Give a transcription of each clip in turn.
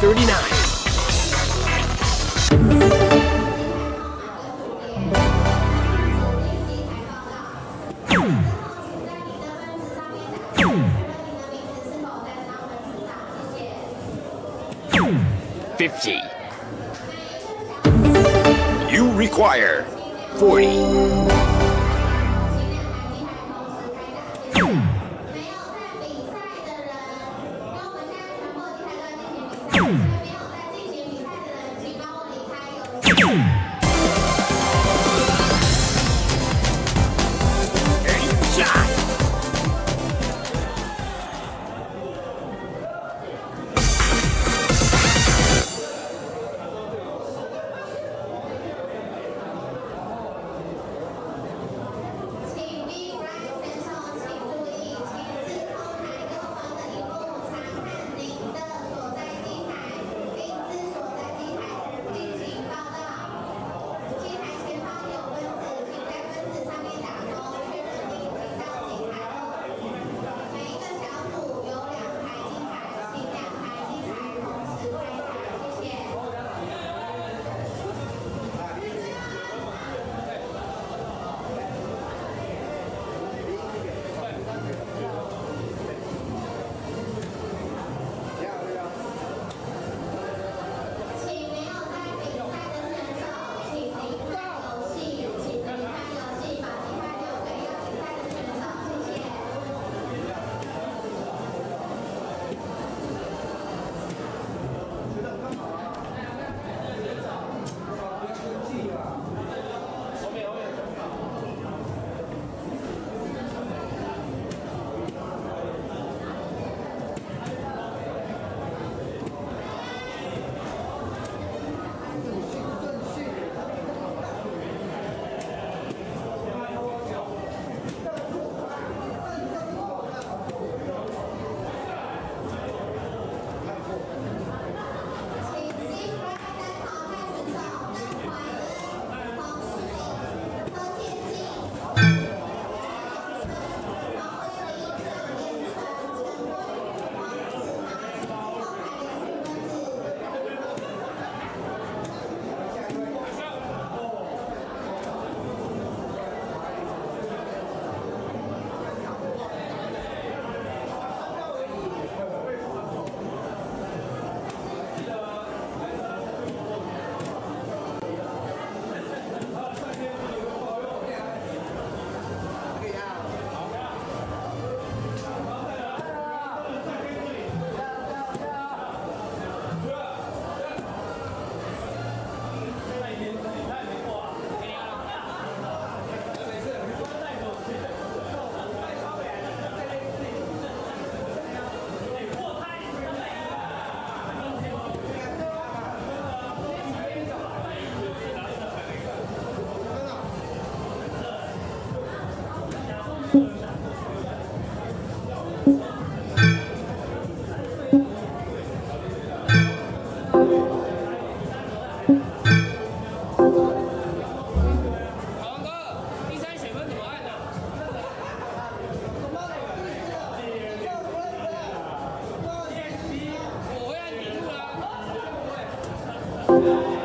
39. Fifty. You require forty. 40.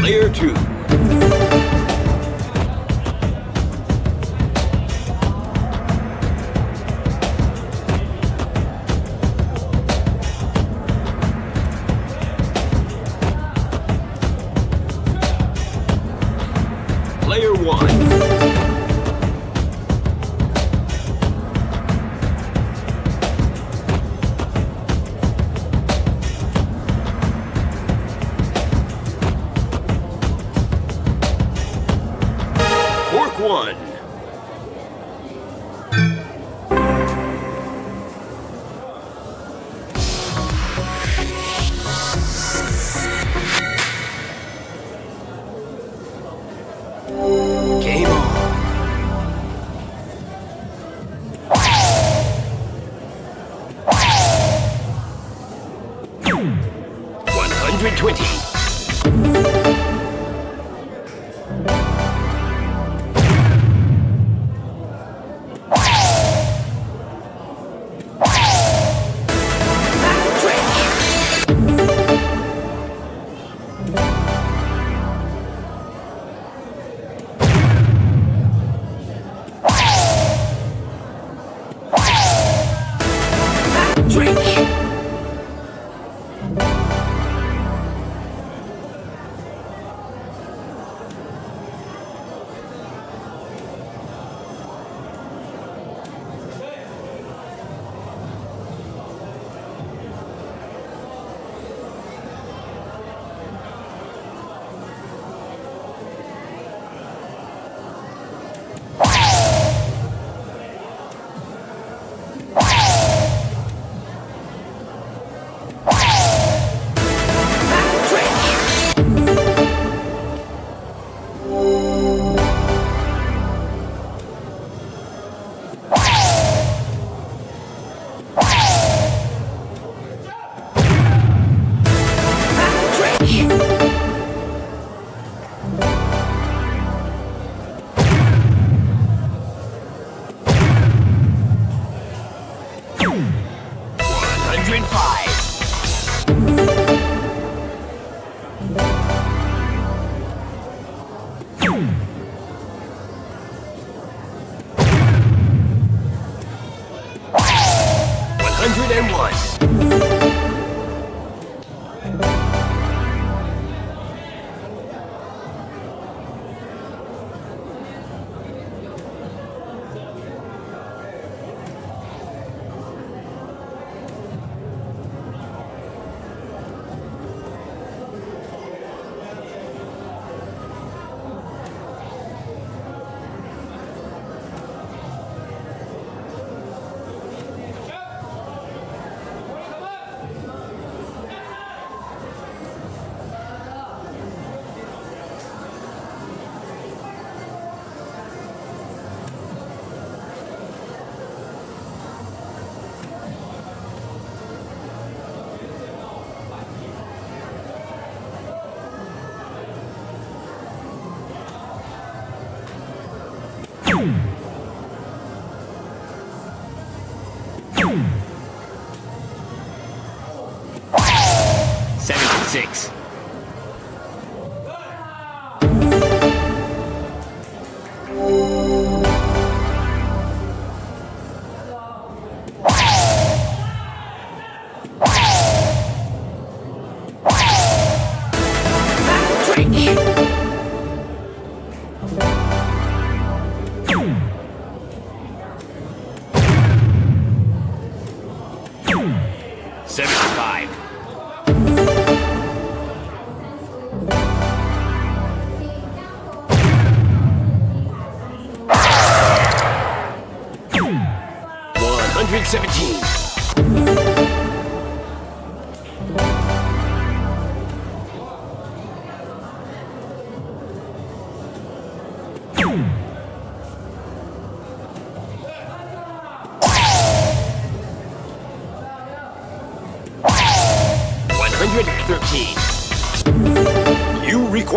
Player 2.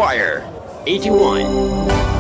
Squire, 81.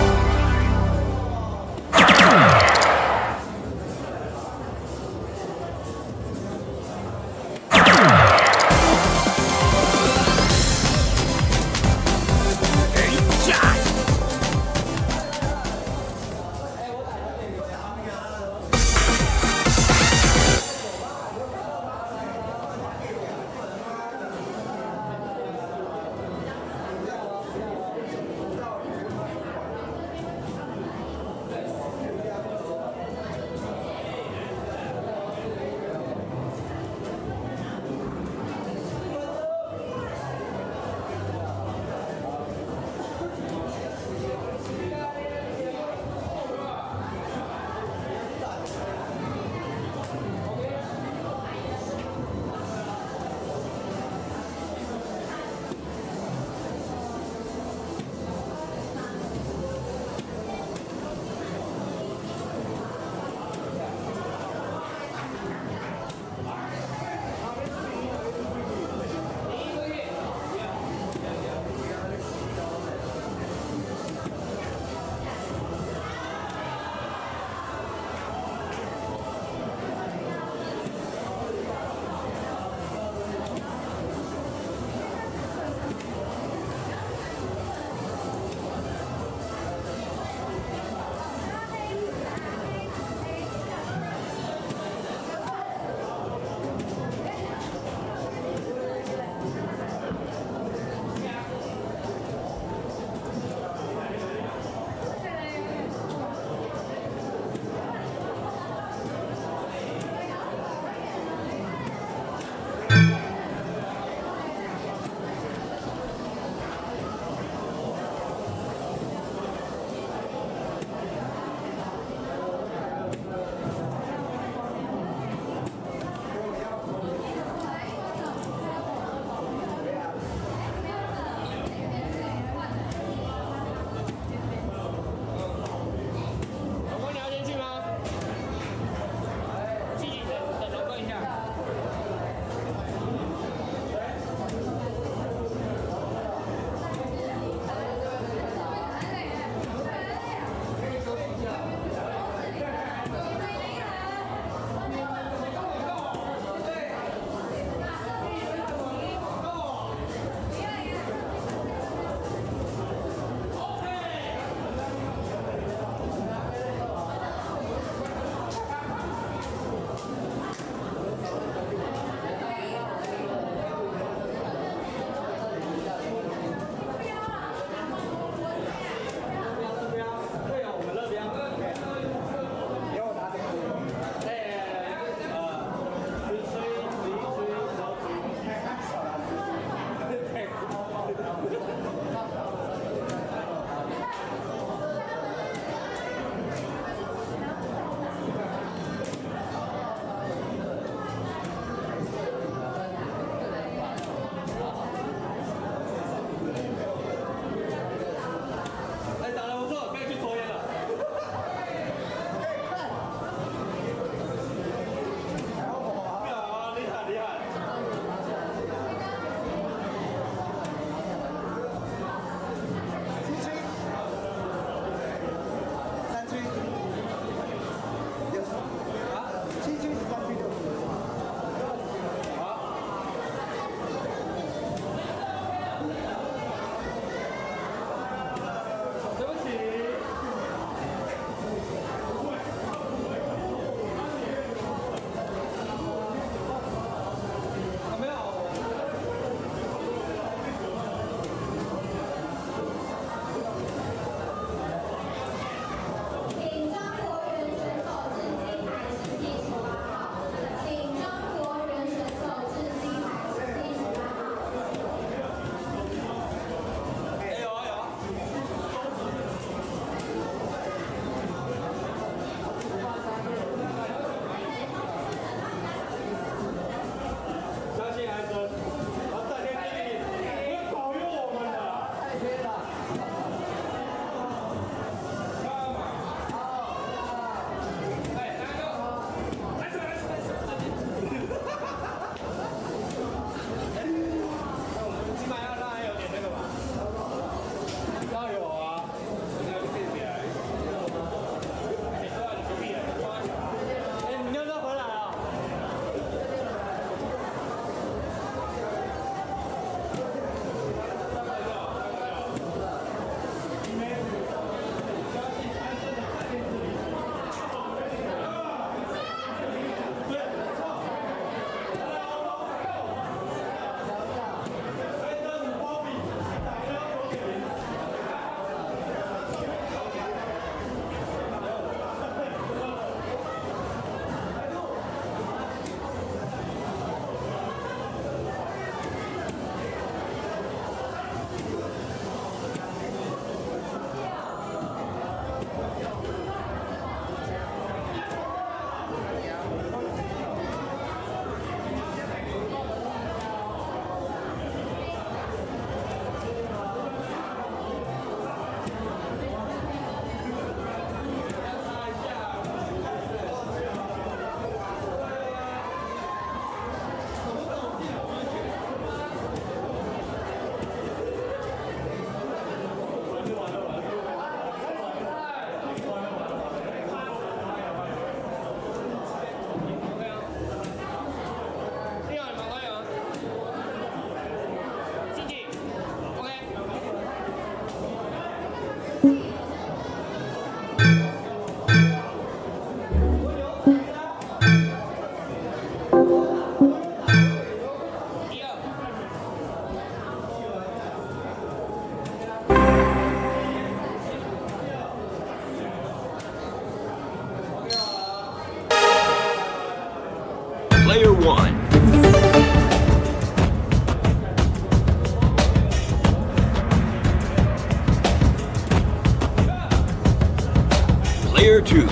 too.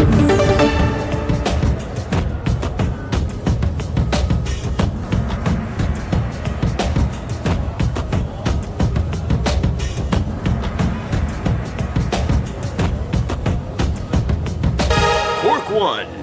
Cork 1.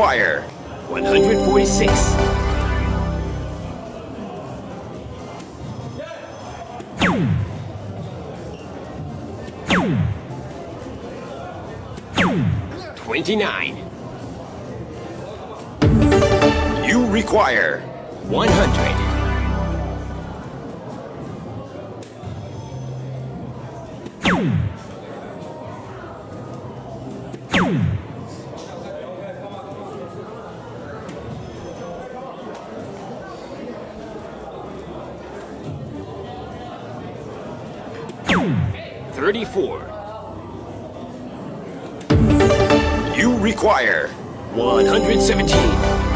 Choir, 146. Twenty-nine. You require require. 117.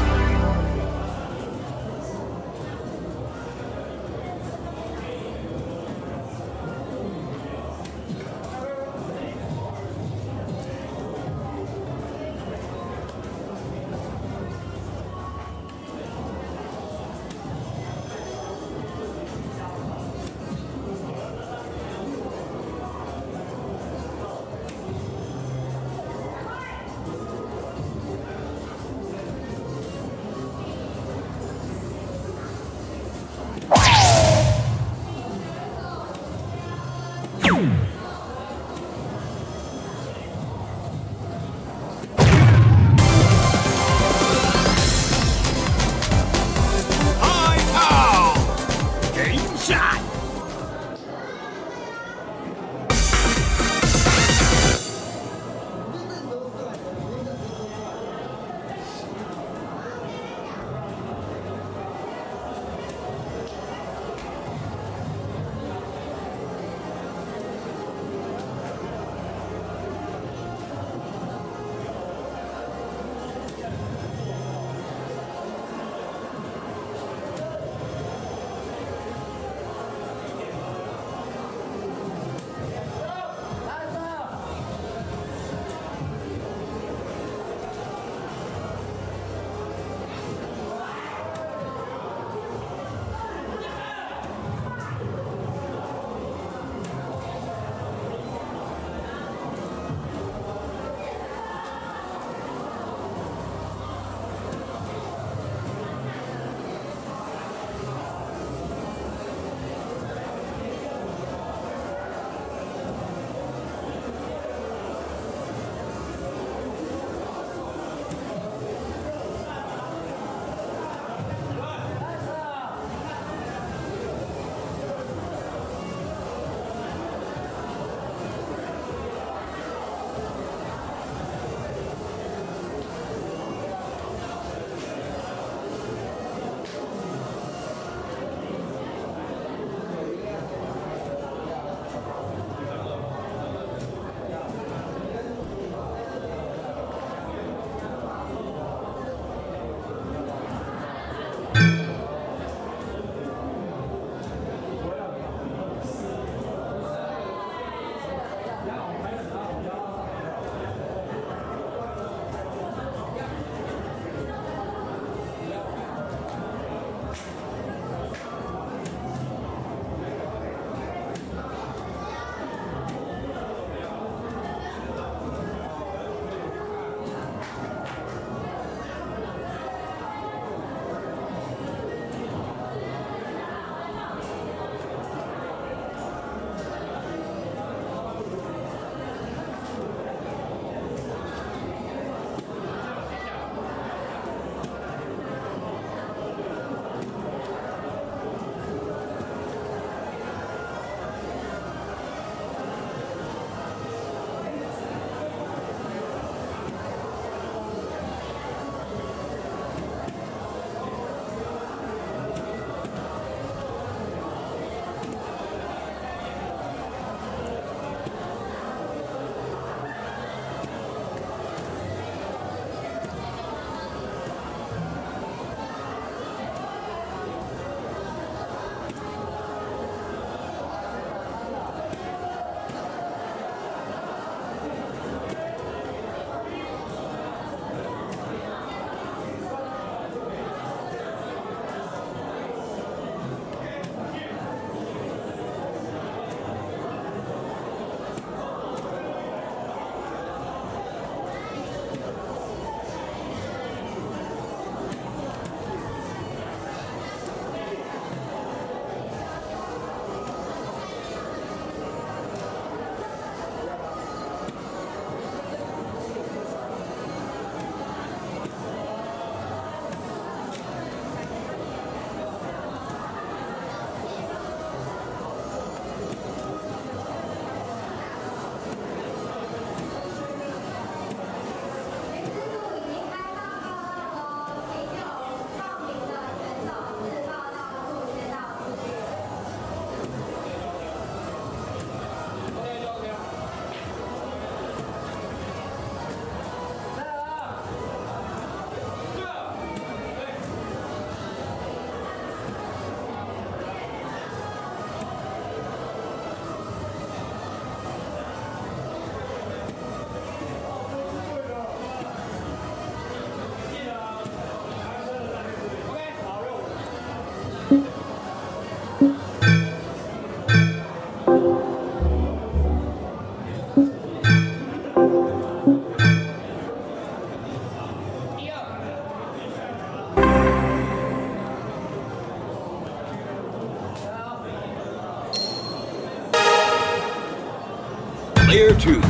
two.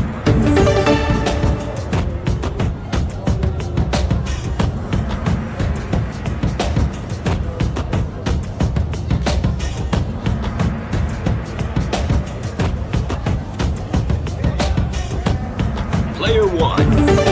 Player one.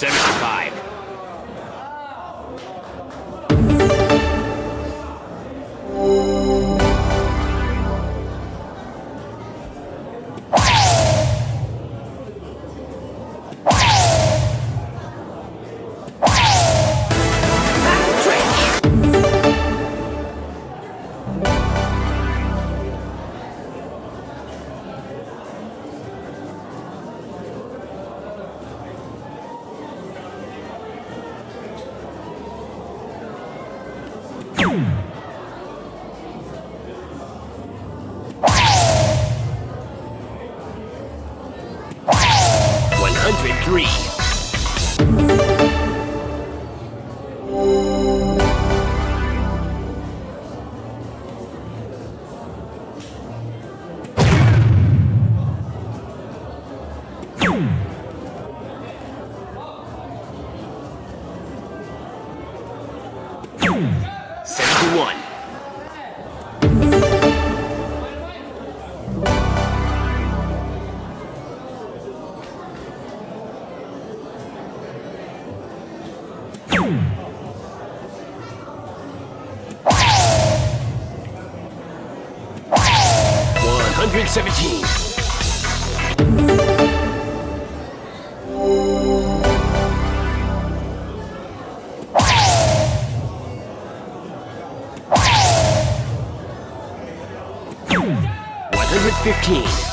75. 17. One hundred fifteen.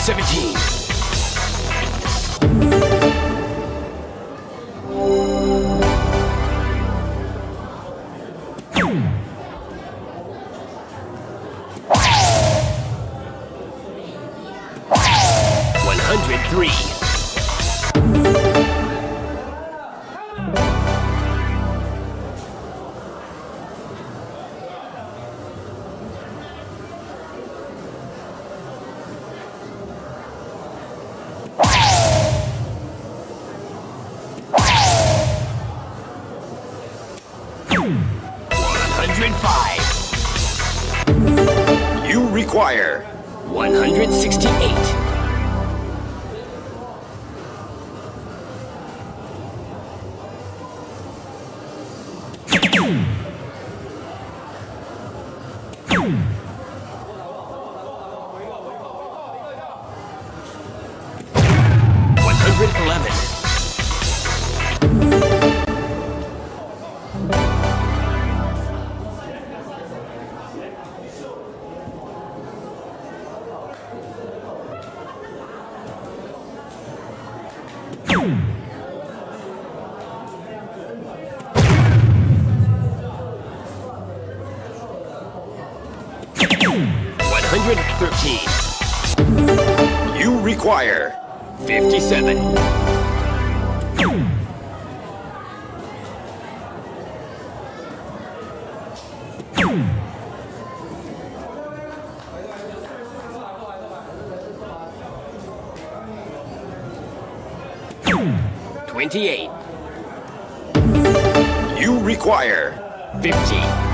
17. Choir 57. You require 50.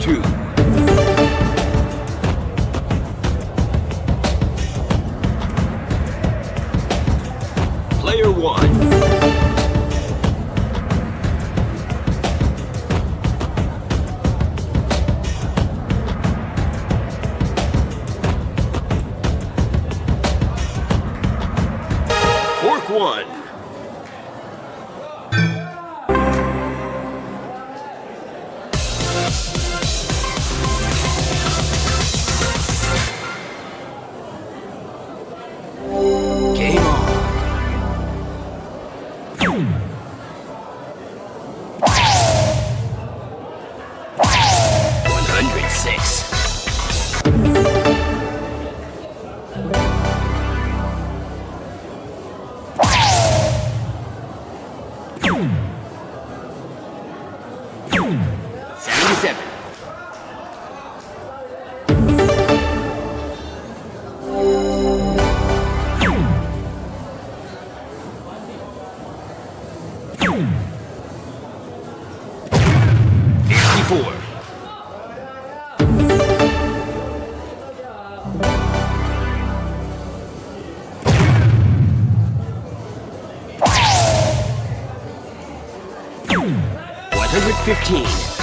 Two. Fifty-four. One hundred fifteen.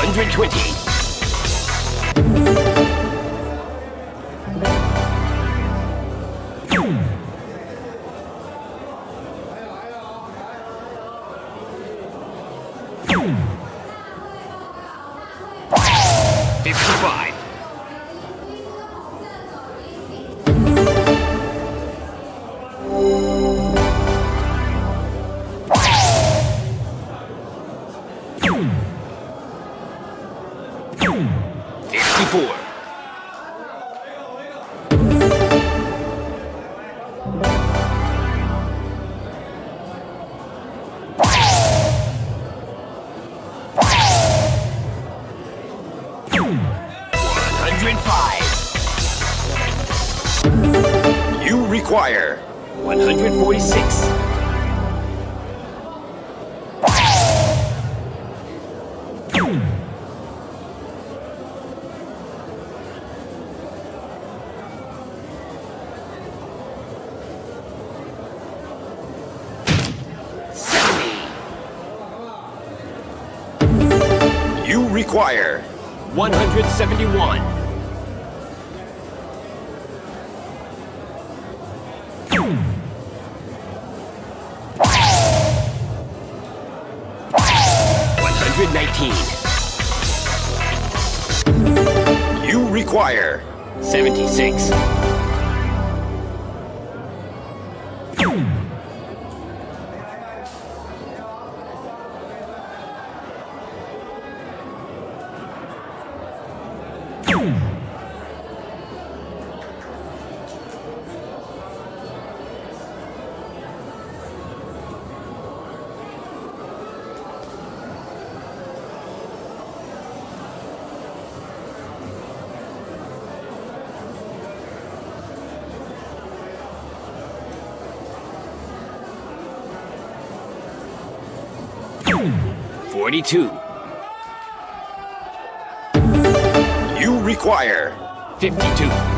120. Require One hundred seventy-one. One hundred nineteen. You require Seventy-six. Forty-two. You require Fifty-two.